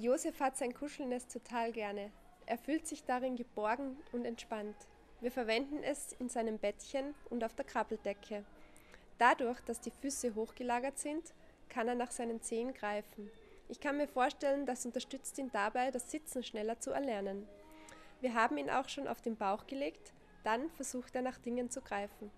Josef hat sein Kuschelnest total gerne. Er fühlt sich darin geborgen und entspannt. Wir verwenden es in seinem Bettchen und auf der Krabbeldecke. Dadurch, dass die Füße hochgelagert sind, kann er nach seinen Zehen greifen. Ich kann mir vorstellen, das unterstützt ihn dabei, das Sitzen schneller zu erlernen. Wir haben ihn auch schon auf den Bauch gelegt, dann versucht er nach Dingen zu greifen.